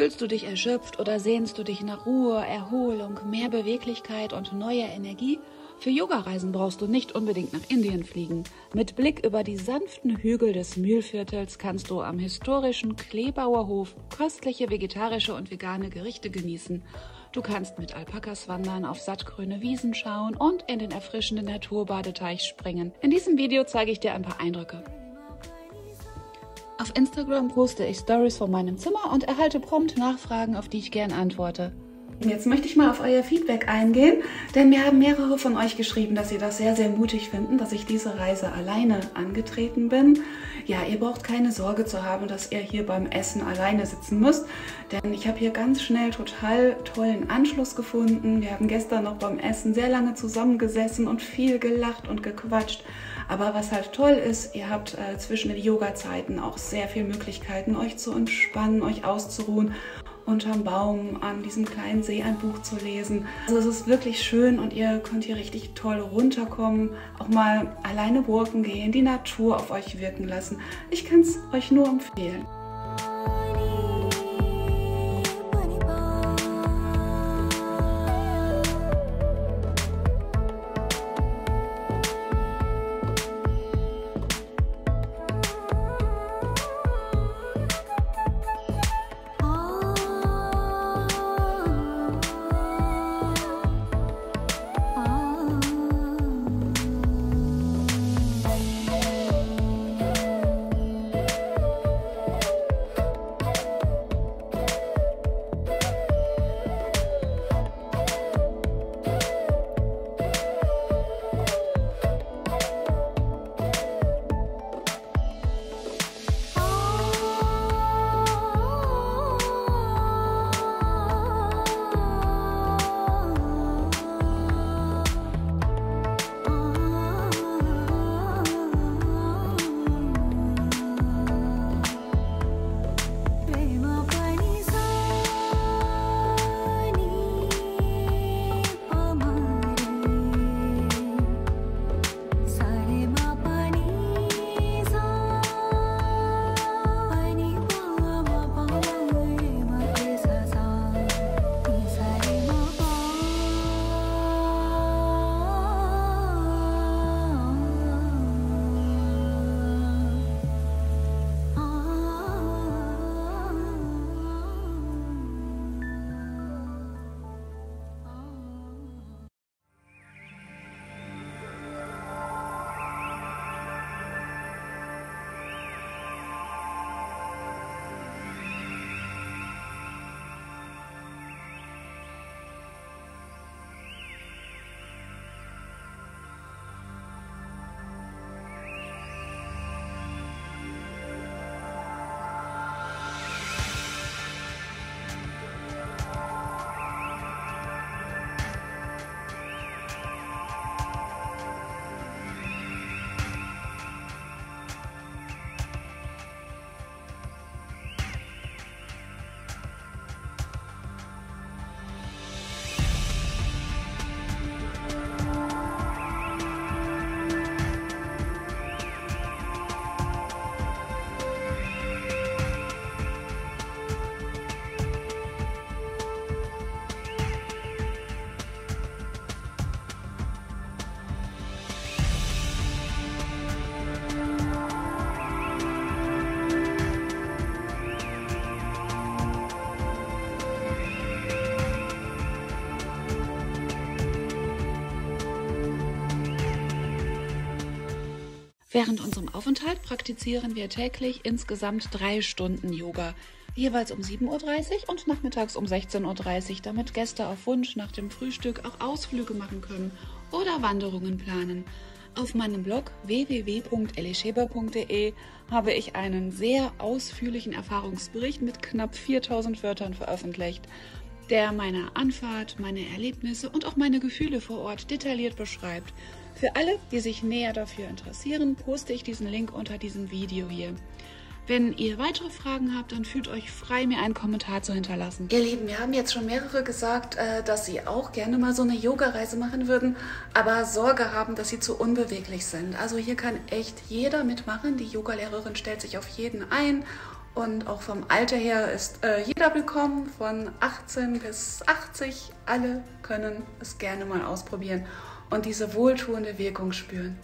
Fühlst du dich erschöpft oder sehnst du dich nach Ruhe, Erholung, mehr Beweglichkeit und neuer Energie? Für Yogareisen brauchst du nicht unbedingt nach Indien fliegen. Mit Blick über die sanften Hügel des Mühlviertels kannst du am historischen Kleebauer Hof köstliche vegetarische und vegane Gerichte genießen. Du kannst mit Alpakas wandern, auf sattgrüne Wiesen schauen und in den erfrischenden Naturbadeteich springen. In diesem Video zeige ich dir ein paar Eindrücke. Auf Instagram poste ich Stories von meinem Zimmer und erhalte prompt Nachfragen, auf die ich gern antworte. Jetzt möchte ich mal auf euer Feedback eingehen, denn mir haben mehrere von euch geschrieben, dass sie das sehr, sehr mutig finden, dass ich diese Reise alleine angetreten bin. Ja, ihr braucht keine Sorge zu haben, dass ihr hier beim Essen alleine sitzen müsst, denn ich habe hier ganz schnell total tollen Anschluss gefunden. Wir haben gestern noch beim Essen sehr lange zusammengesessen und viel gelacht und gequatscht. Aber was halt toll ist, ihr habt äh, zwischen den Yoga-Zeiten auch sehr viele Möglichkeiten, euch zu entspannen, euch auszuruhen, unterm Baum an diesem kleinen See ein Buch zu lesen. Also es ist wirklich schön und ihr könnt hier richtig toll runterkommen, auch mal alleine walken gehen, die Natur auf euch wirken lassen. Ich kann es euch nur empfehlen. Während unserem Aufenthalt praktizieren wir täglich insgesamt drei Stunden Yoga, jeweils um 7.30 Uhr und nachmittags um 16.30 Uhr, damit Gäste auf Wunsch nach dem Frühstück auch Ausflüge machen können oder Wanderungen planen. Auf meinem Blog www.elischeber.de habe ich einen sehr ausführlichen Erfahrungsbericht mit knapp 4000 Wörtern veröffentlicht, der meine Anfahrt, meine Erlebnisse und auch meine Gefühle vor Ort detailliert beschreibt für alle, die sich näher dafür interessieren, poste ich diesen Link unter diesem Video hier. Wenn ihr weitere Fragen habt, dann fühlt euch frei, mir einen Kommentar zu hinterlassen. Ihr Lieben, wir haben jetzt schon mehrere gesagt, äh, dass sie auch gerne mal so eine Yoga-Reise machen würden, aber Sorge haben, dass sie zu unbeweglich sind. Also hier kann echt jeder mitmachen. Die Yogalehrerin stellt sich auf jeden ein Und auch vom Alter her ist äh, jeder willkommen, von 18 bis 80. Alle können es gerne mal ausprobieren und diese wohltuende Wirkung spüren.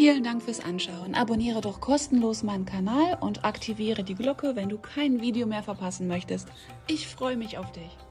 Vielen Dank fürs Anschauen. Abonniere doch kostenlos meinen Kanal und aktiviere die Glocke, wenn du kein Video mehr verpassen möchtest. Ich freue mich auf dich.